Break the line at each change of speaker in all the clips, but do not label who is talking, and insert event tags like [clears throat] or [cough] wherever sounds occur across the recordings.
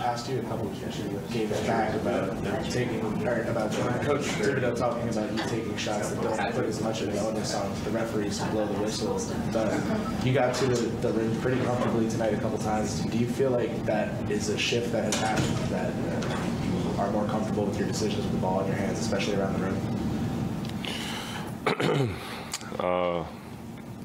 asked you a couple of it back about taking, or about Coach Thibodeau talking about you taking shots that don't put as much of an onus on the referees to blow the whistle. But you got to the, rim pretty comfortably tonight a couple times. Do you feel like that is a shift that has happened, that uh, you are more comfortable with your decisions with the ball in your hands, especially around the rim? [clears throat]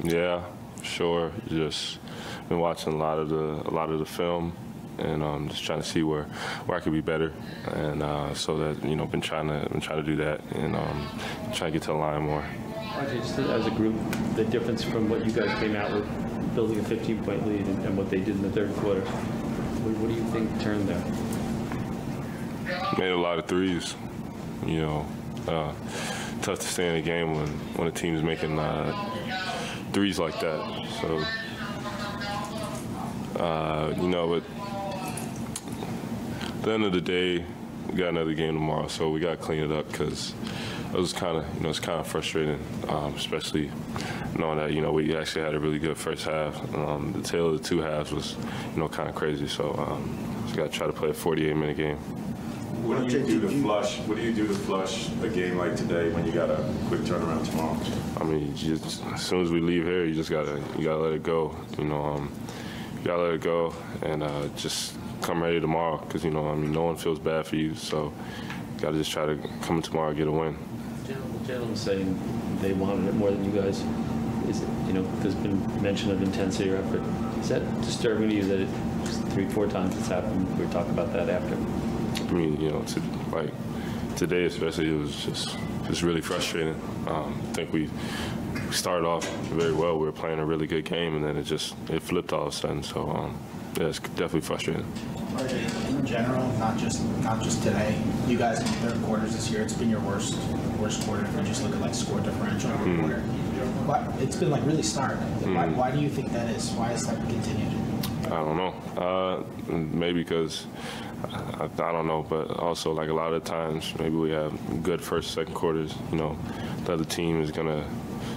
Yeah, sure. Just been watching a lot of the a lot of the film, and um, just trying to see where where I could be better, and uh, so that you know been trying to been trying to do that, and um, trying to get to the line more.
Just as a group, the difference from what you guys came out with, building a 15-point lead, and, and what they did in the third quarter. What, what do you think turned there?
Made a lot of threes. You know, uh, tough to stay in a game when when a team's making uh, threes like that. So. Uh, you know, but the end of the day, we got another game tomorrow, so we got to clean it up because it was kind of, you know, it's kind of frustrating, um, especially knowing that, you know, we actually had a really good first half. Um, the tale of the two halves was, you know, kind of crazy. So, um, just got to try to play a 48-minute game.
What do you do to flush? What do you do to flush a game like today when you got a quick turnaround tomorrow?
I mean, just, as soon as we leave here, you just gotta you gotta let it go. You know, um, gotta let it go and uh, just come ready tomorrow. Because you know, I mean, no one feels bad for you, so you gotta just try to come tomorrow and get a win.
Gentlemen saying they wanted it more than you guys. Is it, you know, there's been mention of intensity or effort. Is that disturbing to you that it three, four times it's happened? We were talking about that after.
I mean, you know, to, like today especially, it was just just really frustrating. Um, I think we started off very well. We were playing a really good game, and then it just it flipped all of a sudden. So um, yeah, it's definitely frustrating.
In general, not just not just today. You guys in the third quarters this year, it's been your worst worst quarter. If you just look at like score differential per quarter, but it's been like really stark. Why, why do you think that is? Why is that continued?
I don't know. Uh, maybe because I, I don't know, but also like a lot of times maybe we have good first, second quarters. You know, the other team is gonna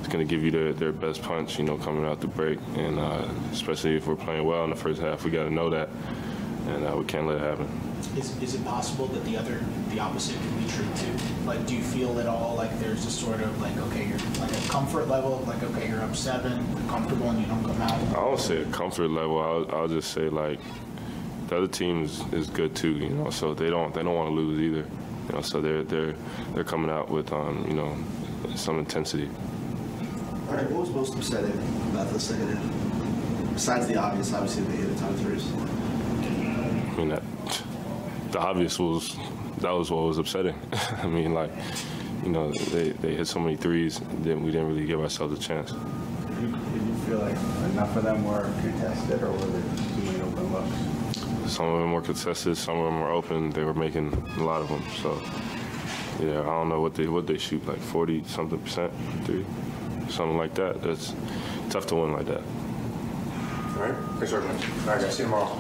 is gonna give you their, their best punch. You know, coming out the break, and uh, especially if we're playing well in the first half, we got to know that, and uh, we can't let it happen.
Is, is it possible that the other the opposite can be true too? Like, do you feel at all like there's a sort of like okay, you're like a comfort level, like okay, you're up seven, you're comfortable, and you don't come out.
I don't say a comfort level. I'll, I'll just say like the other team is, is good too. You know, so they don't they don't want to lose either. You know, so they're they're they're coming out with um, you know some intensity.
All right, what was most upsetting about the second half? Besides the obvious, obviously they hit a ton of threes.
I mean, that, the obvious was that was what was upsetting. [laughs] I mean, like, you know, they, they hit so many threes, then we didn't really give ourselves a chance.
Did you, did you feel like enough of them were contested, or were there too many open looks?
Some of them were contested, some of them were open. They were making a lot of them. So, yeah, I don't know what they what they shoot like 40 something percent three, something like that. That's tough to win like that.
All right. Thanks very much. All right, guys. See you tomorrow.